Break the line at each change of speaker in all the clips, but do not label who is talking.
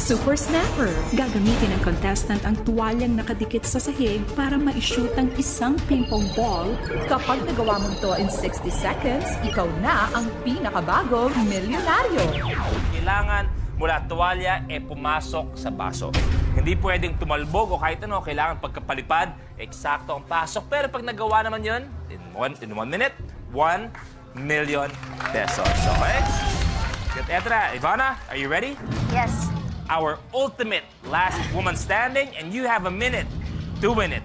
Super Snapper. Gagamitin ng contestant ang tuwalyang nakadikit sa sahig para ma-shoot ang isang ping-pong ball. Kapag nagawa mo ito in 60 seconds, ikaw na ang pinakabagong milyonaryo.
Kailangan mula tuwalya e pumasok sa baso. Hindi pwedeng tumalbog o kahit ano, kailangan pagkapalipad, eksakto ang pasok. Pero pag nagawa naman yun, in one, in one minute, 1 million pesos. Okay? Eto na, Ivana, are you ready?
Yes.
Our ultimate last woman standing, and you have a minute to win it.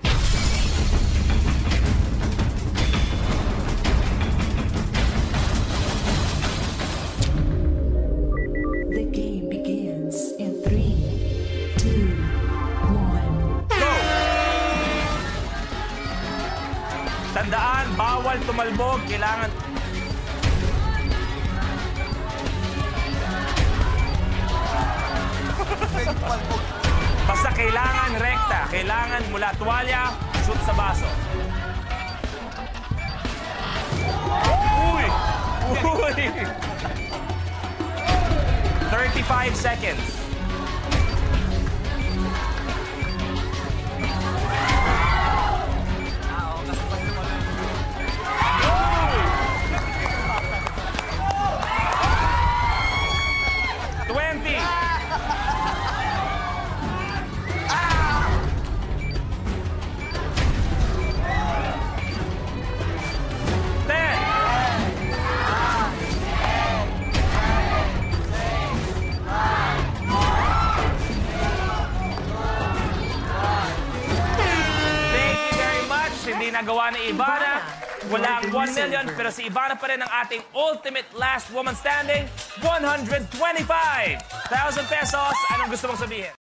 The game begins in 3, 2, 1.
Go! Tandaan, bawal tumalbog. Kailangan... kailangan rekta. Kailangan mula tuwalya, shoot sa baso. Uy! Uy! 35 seconds. Much. Hindi nagawa ni Ivana. Wala ang 1 million, pero si Ivana pa rin ang ating ultimate last woman standing. 125,000 pesos. Anong gusto mong sabihin?